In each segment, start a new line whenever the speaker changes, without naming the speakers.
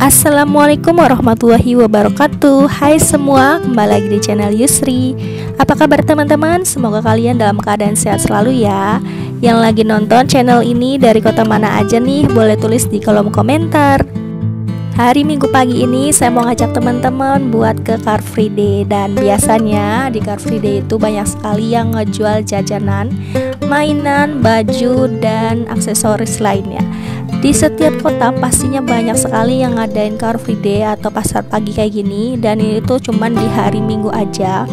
Assalamualaikum warahmatullahi wabarakatuh. Hai semua, kembali lagi di channel Yusri. Apa kabar teman-teman? Semoga kalian dalam keadaan sehat selalu ya. Yang lagi nonton channel ini dari kota mana aja nih Boleh tulis di kolom komentar. Hari minggu pagi ini saya mau ngajak teman-teman buat ke Car Free Day. Dan biasanya di Car Free Day itu banyak sekali yang ngejual jajanan Mainan, baju, dan aksesoris lainnya di setiap kota pastinya banyak sekali yang ngadain Car Free Day atau pasar pagi kayak gini dan itu cuman di hari Minggu aja.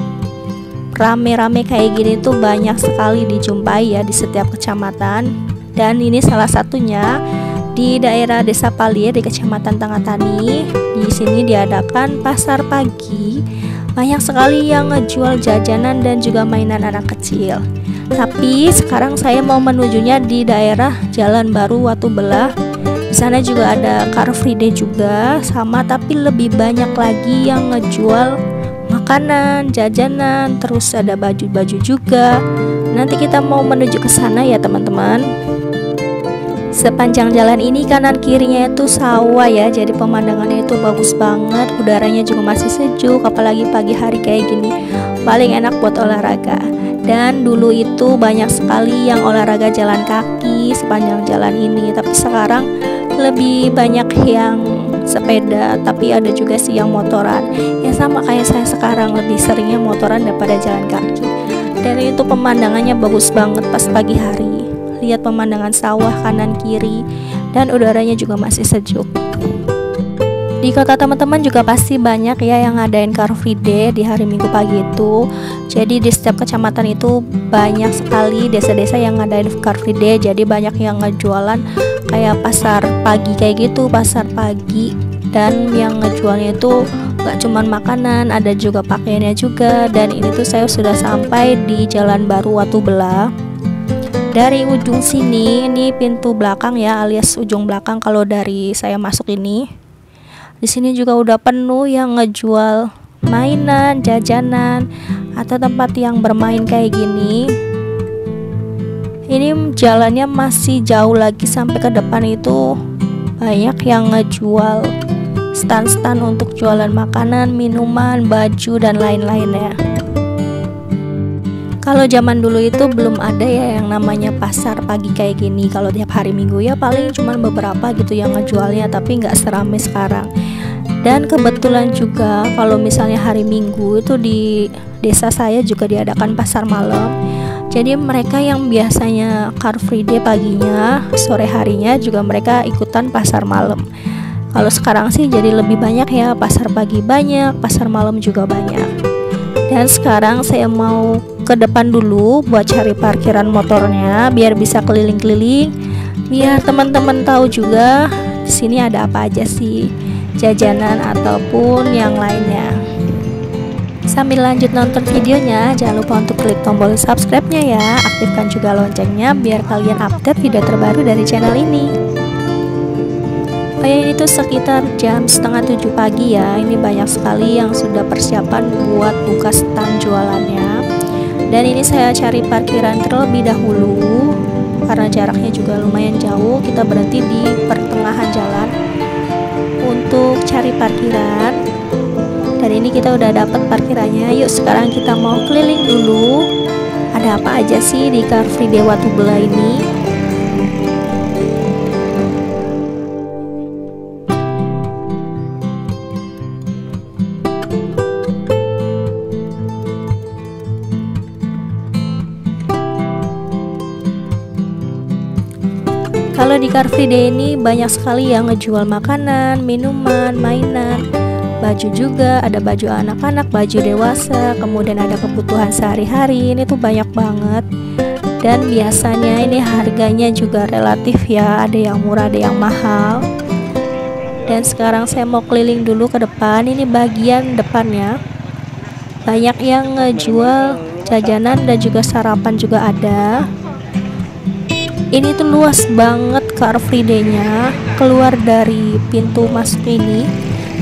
Rame-rame kayak gini tuh banyak sekali dijumpai ya di setiap kecamatan dan ini salah satunya di daerah Desa Palir di Kecamatan Tangatani. Di sini diadakan pasar pagi. Banyak sekali yang ngejual jajanan dan juga mainan anak kecil. Tapi sekarang saya mau menujunya di daerah Jalan Baru Watu Belah. Di sana juga ada Car Free Day juga sama tapi lebih banyak lagi yang ngejual makanan, jajanan, terus ada baju-baju juga. Nanti kita mau menuju ke sana ya teman-teman. Sepanjang jalan ini kanan kirinya itu sawah ya Jadi pemandangannya itu bagus banget Udaranya juga masih sejuk Apalagi pagi hari kayak gini Paling enak buat olahraga dan dulu itu banyak sekali yang olahraga jalan kaki sepanjang jalan ini. Tapi sekarang lebih banyak yang sepeda tapi ada juga sih yang motoran. Ya sama kayak saya sekarang lebih seringnya motoran daripada jalan kaki. Dan itu pemandangannya bagus banget pas pagi hari. Lihat pemandangan sawah kanan kiri dan udaranya juga masih sejuk di kota teman-teman juga pasti banyak ya yang ngadain Car Free Day di hari Minggu pagi itu. Jadi di setiap kecamatan itu banyak sekali desa-desa yang ngadain Car Free Day. Jadi banyak yang ngejualan kayak pasar pagi kayak gitu, pasar pagi dan yang ngejualnya itu gak cuman makanan, ada juga pakaiannya juga. Dan ini tuh saya sudah sampai di Jalan Baru Watu Belah dari ujung sini ini pintu belakang ya alias ujung belakang kalau dari saya masuk ini di sini juga udah penuh yang ngejual mainan, jajanan, atau tempat yang bermain kayak gini. Ini jalannya masih jauh lagi sampai ke depan itu banyak yang ngejual stand-stand untuk jualan makanan, minuman, baju dan lain-lainnya. Kalau zaman dulu itu belum ada ya yang namanya pasar pagi kayak gini. Kalau tiap hari Minggu ya paling cuma beberapa gitu yang ngejualnya, tapi nggak seramai sekarang. Dan kebetulan juga kalau misalnya hari Minggu itu di desa saya juga diadakan pasar malam. Jadi mereka yang biasanya Car Free Day paginya, sore harinya juga mereka ikutan pasar malam. Kalau sekarang sih jadi lebih banyak ya pasar pagi banyak, pasar malam juga banyak. Dan sekarang saya mau ke depan dulu buat cari parkiran motornya biar bisa keliling-keliling. Biar teman-teman tahu juga di sini ada apa aja sih jajanan ataupun yang lainnya. Sambil lanjut nonton videonya jangan lupa untuk klik tombol subscribe-nya ya. Aktifkan juga loncengnya biar kalian update video terbaru dari channel ini. Oh ya ini tuh sekitar jam setengah tujuh pagi ya. Ini banyak sekali yang sudah persiapan buat buka stand jualannya dan ini saya cari parkiran terlebih dahulu karena jaraknya juga lumayan jauh. Kita berhenti di pertengahan jalan untuk cari parkiran. Dan ini kita udah dapet parkirannya. Yuk sekarang kita mau keliling dulu. Ada apa aja sih di Car Free Dewa Tubela ini Kalau di Car Free Day ini banyak sekali yang ngejual makanan, minuman, mainan, baju juga, ada baju anak-anak, baju dewasa, kemudian ada kebutuhan sehari-hari. Ini tuh banyak banget. Dan biasanya ini harganya juga relatif ya, ada yang murah, ada yang mahal. Dan sekarang saya mau keliling dulu ke depan. Ini bagian depannya. Banyak yang ngejual jajanan dan juga sarapan juga ada ini tuh luas banget Car Free Day-nya keluar dari pintu masuk ini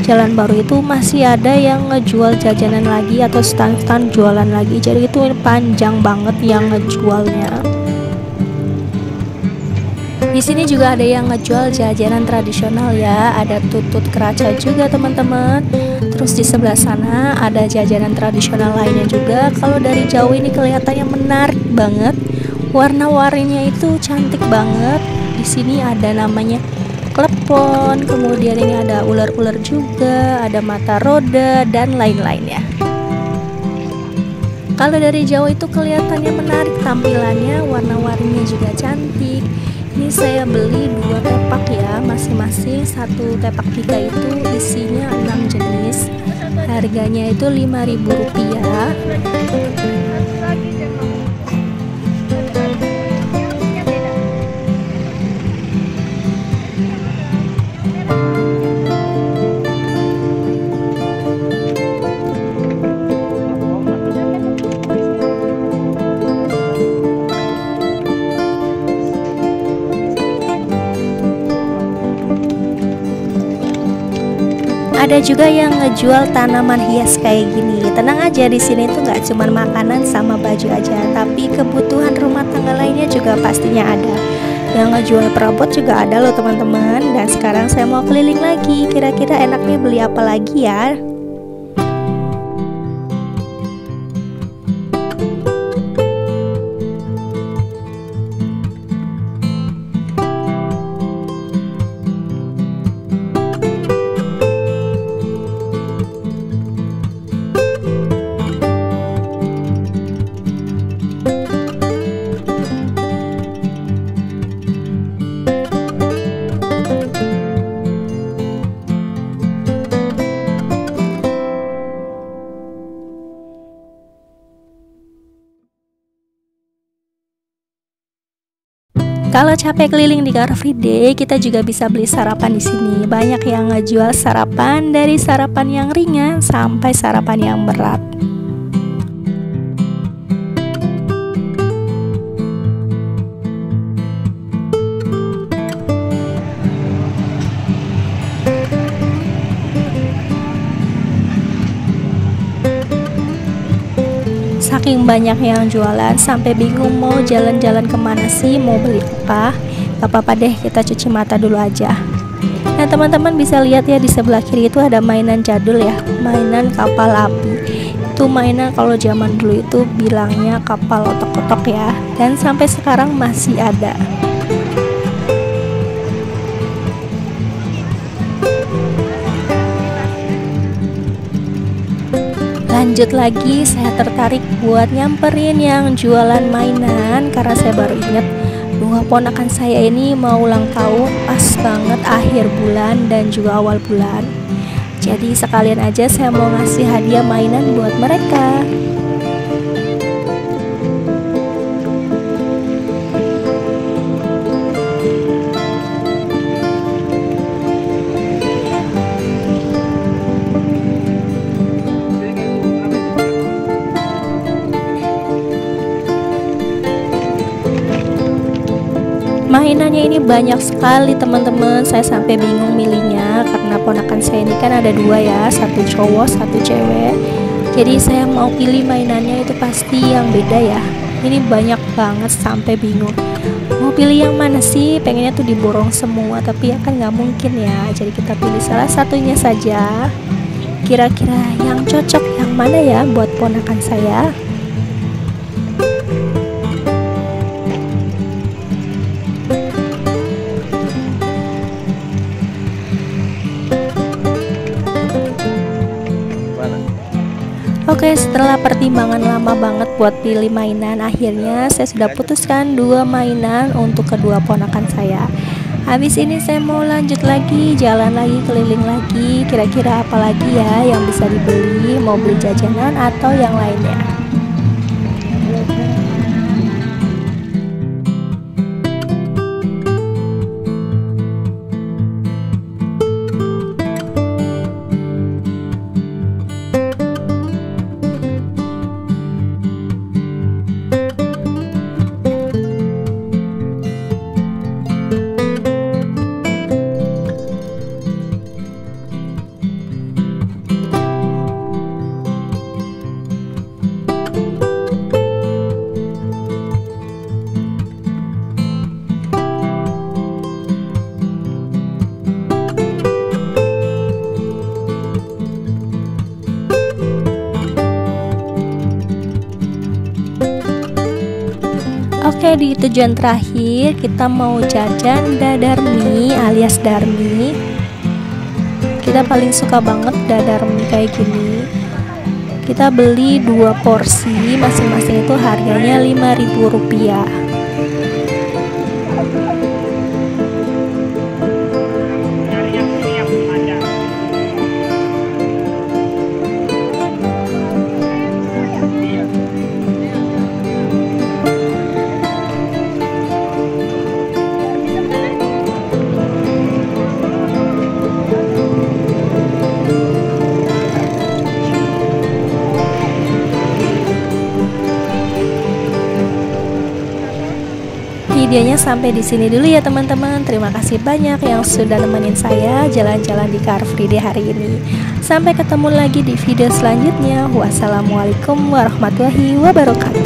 jalan baru itu masih ada yang ngejual jajanan lagi atau stand-stand jualan lagi jadi itu panjang banget yang ngejualnya Di sini juga ada yang ngejual jajanan tradisional ya, ada tutut keraca juga teman-teman. Terus di sebelah sana ada jajanan tradisional lainnya juga. Kalau dari jauh ini kelihatannya menarik banget. Warna-warninya itu cantik banget. Di sini ada namanya klepon, kemudian ini ada ular-ular juga, ada mata roda dan lain-lain ya. Kalau dari jauh itu kelihatannya menarik tampilannya, warna-warninya juga cantik ini saya beli dua tepak ya masing-masing satu tepak tiga itu isinya 6 jenis harganya itu 5000 rupiah juga yang ngejual tanaman hias kayak gini. Tenang aja di sini tuh nggak cuma makanan sama baju aja tapi kebutuhan rumah tangga lainnya juga pastinya ada. Yang ngejual perabot juga ada loh teman-teman. Dan sekarang saya mau keliling lagi. Kira-kira enaknya beli apa lagi ya Kalau capek keliling di Car Free Day, kita juga bisa beli sarapan di sini. Banyak yang ngejual sarapan dari sarapan yang ringan sampai sarapan yang berat. Saking banyak yang jualan sampai bingung mau jalan-jalan ke mana sih mau beli apa. Gak apa-apa deh kita cuci mata dulu aja. Nah teman-teman bisa lihat ya di sebelah kiri itu ada mainan jadul ya mainan kapal api. Itu mainan kalau zaman dulu itu bilangnya kapal otok-otok ya dan sampai sekarang masih ada lanjut lagi saya tertarik buat nyamperin yang jualan mainan karena saya baru ingat dua ponakan saya ini mau ulang tahun pas banget akhir bulan dan juga awal bulan. Jadi sekalian aja saya mau ngasih hadiah mainan buat mereka mainannya ini banyak sekali teman-teman. Saya sampai bingung milihnya karena ponakan saya ini kan ada dua ya. Satu cowok satu cewek. Jadi saya mau pilih mainannya itu pasti yang beda ya. Ini banyak banget sampai bingung. Mau pilih yang mana sih? Pengennya tuh diborong semua tapi ya kan nggak mungkin ya. Jadi kita pilih salah satunya saja. Kira-kira yang cocok yang mana ya buat ponakan saya Oke setelah pertimbangan lama banget buat pilih mainan Akhirnya saya sudah putuskan dua mainan untuk kedua ponakan saya. Habis ini saya mau lanjut lagi Jalan lagi keliling lagi. Kira-kira apa lagi ya yang bisa dibeli? Mau beli jajanan atau yang lainnya di tujuan terakhir kita mau jajan dadar mie alias darmi Kita paling suka banget dadar mie kayak gini. Kita beli dua porsi masing-masing itu harganya 5000 videonya sampai di sini dulu ya teman-teman. Terima kasih banyak yang sudah nemenin saya jalan-jalan di Car Free Day hari ini. Sampai ketemu lagi di video selanjutnya. Wassalamualaikum warahmatullahi wabarakatuh.